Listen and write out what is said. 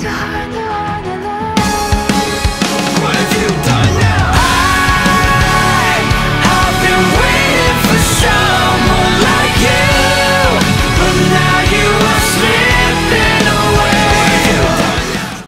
to hurt there